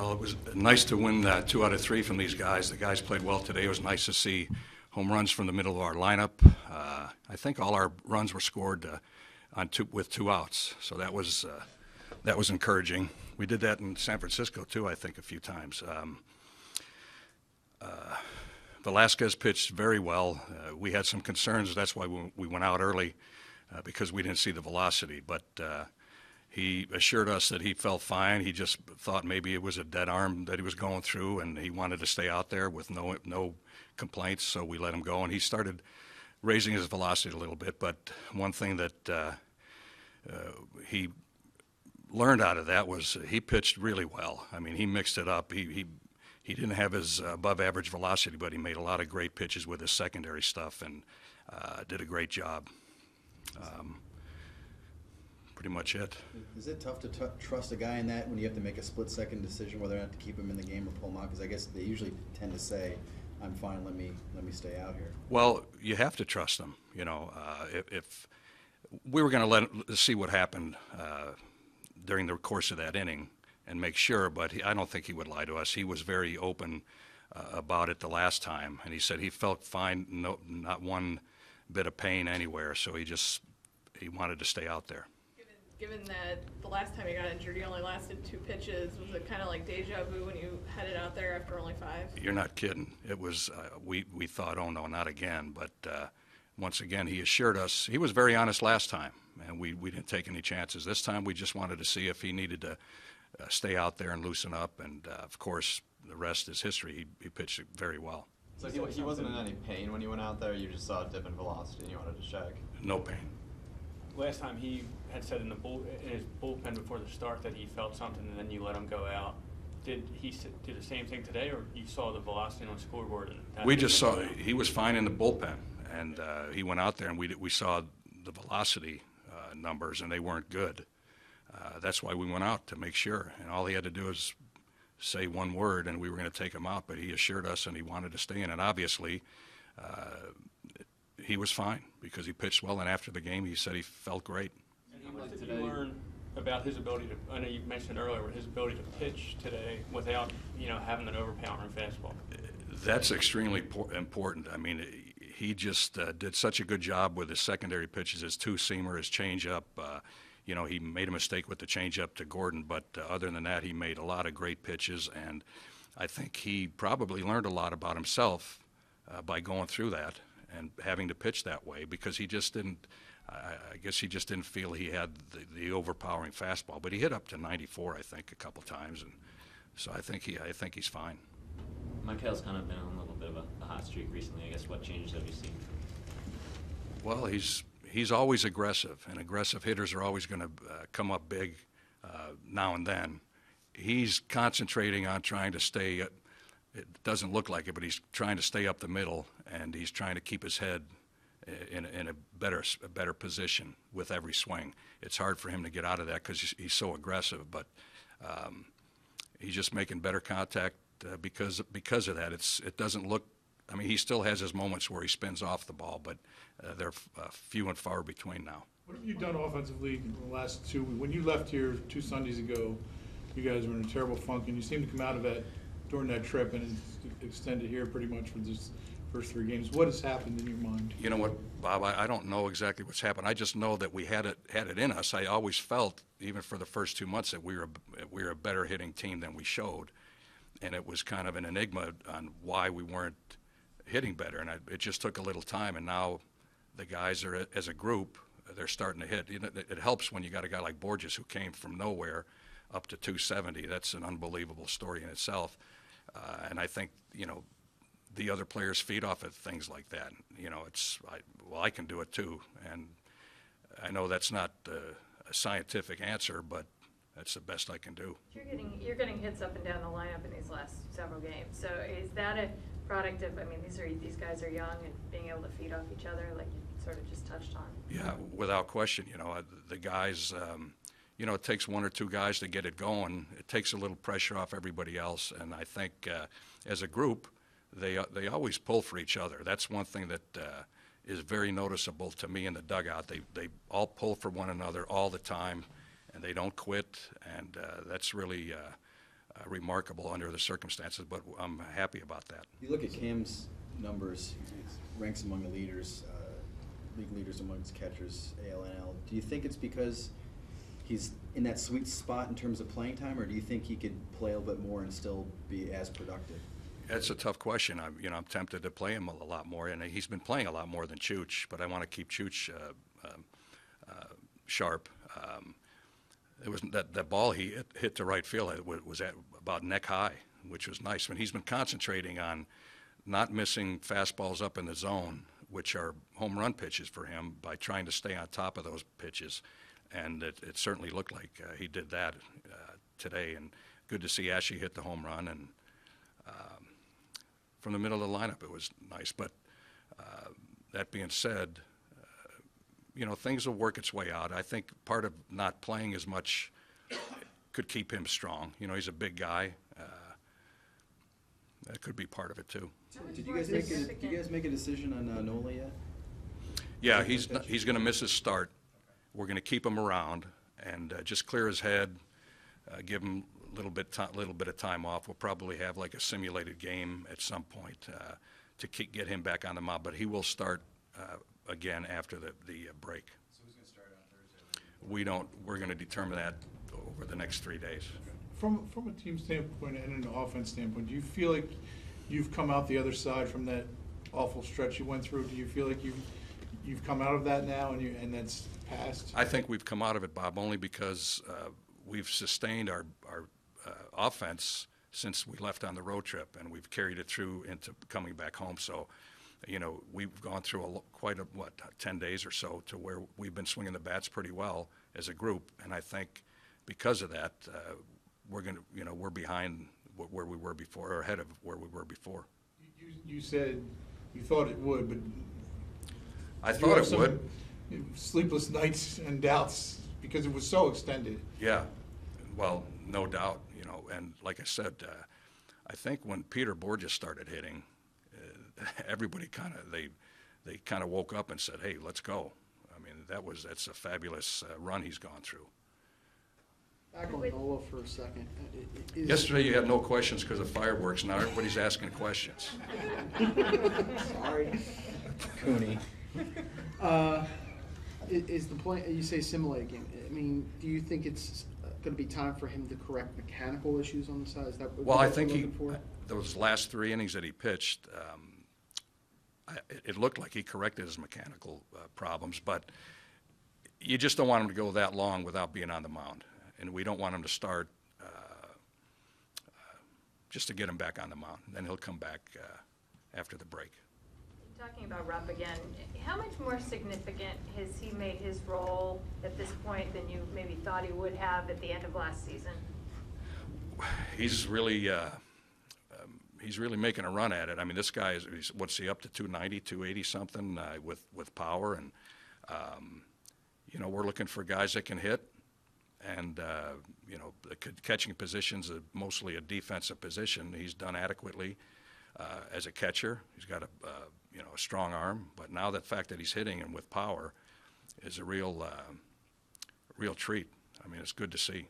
Well, it was nice to win uh, two out of three from these guys. The guys played well today. It was nice to see home runs from the middle of our lineup. Uh, I think all our runs were scored uh, on two, with two outs, so that was uh, that was encouraging. We did that in San Francisco too, I think, a few times. Um, uh, Velasquez pitched very well. We had some concerns. That's why we, we went out early because we didn't see the velocity. But he assured us that he felt fine. He just thought maybe it was a dead arm that he was going through, and he wanted to stay out there with no no complaints. So we let him go, and he started raising his velocity a little bit. But one thing that uh, uh, he learned out of that was he pitched really well. I mean, he mixed it up. He he he didn't have his above average velocity, but he made a lot of great pitches with his secondary stuff and uh, did a great job. Um, pretty much it. Is it tough to t- trust a guy in that when you have to make a split second decision whether or not to keep him in the game or pull him out? Because I guess they usually tend to say, "I'm fine. Let me let me stay out here." Well, you have to trust them. You know, uh, if, if, we were going to let see what happened uh, during the course of that inning and make sure, but he, I don't think he would lie to us. He was very open uh, about it the last time, and he said he felt fine, no, not one bit of pain anywhere. So he just he wanted to stay out there. Given, given that the last time you got injured, you only lasted two pitches, was it kind of like deja vu when you headed out there after only five? You're not kidding. It was uh, we we thought, oh no, not again. But uh, once again, he assured us he was very honest last time, and we we didn't take any chances. This time, we just wanted to see if he needed to uh, stay out there and loosen up. And uh, of course, the rest is history. He, he pitched very well. So he, he wasn't in any pain when you went out there. You just saw a dip in velocity and you wanted to check. No pain. Last time he had said in the bull, in his bullpen before the start that he felt something, and then you let him go out. Did he s- do the same thing today, or you saw the velocity on the scoreboard? And that We just saw he was fine in the bullpen, and uh, he went out there, and we we saw the velocity uh, numbers, and they weren't good. Uh, that's why we went out to make sure, and all he had to do is say one word, and we were going to take him out. But he assured us, and he wanted to stay in, and obviously. He was fine because he pitched well, and after the game, he said he felt great. And did you learn about his ability to? I know you mentioned earlier his ability to pitch today without you know having an overpowering fastball. That's extremely important. I mean, he just uh, did such a good job with his secondary pitches, his two seamer, his changeup. Uh, you know, he made a mistake with the changeup to Gordon, but uh, other than that, he made a lot of great pitches, and I think he probably learned a lot about himself uh, by going through that and having to pitch that way because he just didn't. I, I guess he just didn't feel he had the, the overpowering fastball, but he hit up to 94, I think, a couple times, and so I think he, I think he's fine. Maikel's kind of been on a little bit of a, a hot streak recently. I guess what changes have you seen? Well, he's he's always aggressive, and aggressive hitters are always going to uh, come up big uh, now and then. He's concentrating on trying to stay. It doesn't look like it, but he's trying to stay up the middle, and he's trying to keep his head in, in a better a better position with every swing. It's hard for him to get out of that because he's, he's so aggressive, but um, he's just making better contact uh, because because of that. It's it doesn't look. I mean, he still has his moments where he spins off the ball, but uh, they're uh, few and far between now. What have you done offensively in the last two, when you left here two Sundays ago, you guys were in a terrible funk, and you seemed to come out of it during that trip and extended here pretty much for this first three games. What has happened in your mind? You know what, Bob? I, I don't know exactly what's happened. I just know that we had it had it in us. I always felt, even for the first two months, that we were we were a better hitting team than we showed, and it was kind of an enigma on why we weren't hitting better. And I, it just took a little time, and now the guys are as a group they're starting to hit. You know, it helps when you got a guy like Bourjos who came from nowhere up to 270. That's an unbelievable story in itself. Uh, and I think you know the other players feed off of things like that. You know, it's I, well, I can do it too, and I know that's not uh, a scientific answer, but that's the best I can do. You're getting, you're getting hits up and down the lineup in these last several games. So is that a product of, I mean, these are, these guys are young and being able to feed off each other, like you sort of just touched on? Yeah, without question. You know, uh, the guys. Um, you know, it takes one or two guys to get it going. It takes a little pressure off everybody else, and I think uh, as a group, they they always pull for each other. That's one thing that uh, is very noticeable to me in the dugout. They they all pull for one another all the time, and they don't quit. And uh, that's really uh, uh, remarkable under the circumstances, but I'm happy about that. You look at Cam's numbers, he ranks among the leaders, league leaders amongst catchers, ALNL. Do you think it's because he's in that sweet spot in terms of playing time, or do you think he could play a little bit more and still be as productive? That's a tough question. I'm, you know, I'm tempted to play him a lot more, and he's been playing a lot more than Chooch, but I want to keep Chooch uh, um, uh, sharp. Um, it was that, that ball he hit, hit to right field it was at about neck high, which was nice. I mean, he's been concentrating on not missing fastballs up in the zone, which are home run pitches for him, by trying to stay on top of those pitches. And it, it certainly looked like uh, he did that uh, today. And good to see Ashley hit the home run. And um, from the middle of the lineup, it was nice. But uh, that being said, uh, you know, things will work its way out. I think part of not playing as much could keep him strong. You know, he's a big guy. Uh, that could be part of it too. Did you guys make a, did you guys make a decision on uh, Nola yet? Yeah, he's, gotcha. he's going to miss his start. We're going to keep him around and uh, just clear his head, uh, give him a little bit, ti- little bit of time off. We'll probably have like a simulated game at some point uh, to keep, get him back on the mound, but he will start uh, again after the, the uh, break. So who's gonna start on Thursday? We don't, we're going to determine that over the next three days. From, from a team standpoint and an offense standpoint, do you feel like you've come out the other side from that awful stretch you went through? Do you feel like you've, you've come out of that now and you, and that's passed? I think we've come out of it, Bob, only because uh, we've sustained our, our uh, offense since we left on the road trip, and we've carried it through into coming back home. So, you know, we've gone through a, quite a, what, 10 days or so to where we've been swinging the bats pretty well as a group. And I think because of that, uh, we're going to, you know, we're behind where we were before, or ahead of where we were before. You, you said you thought it would, but. I did you thought have it some would. Sleepless nights and doubts because it was so extended. Yeah, well, no doubt, you know, and like I said, uh, I think when Peter Bourjos started hitting, uh, everybody kind of, they, they kind of woke up and said, hey, let's go. I mean, that was, that's a fabulous uh, run he's gone through. Back on Nola for a second. Uh, is- Yesterday, you had no questions because of fireworks, now everybody's asking questions. Sorry. Cooney. Uh, i- Is the point, you say simulate game, I mean, do you think it's gonna be time for him to correct mechanical issues on the side? Is that what Well, I think he, looking for? those last three innings that he pitched, um, I, it- it looked like he corrected his mechanical uh, problems, but you just don't want him to go that long without being on the mound. And we don't want him to start uh, uh, just to get him back on the mound. Then he'll come back uh, after the break. Talking about Rupp again, how much more significant has he made his role at this point than you maybe thought he would have at the end of last season? He's really, uh, um, he's really making a run at it. I mean, this guy is, what's he up to, 290, 280 something uh, with, with power? And, um, you know, we're looking for guys that can hit. And, uh, you know, the catching position's a- mostly a defensive position. He's done adequately uh, as a catcher. He's got a, uh, you know, a strong arm. But now the fact that he's hitting and with power is a real, uh, real treat. I mean, it's good to see.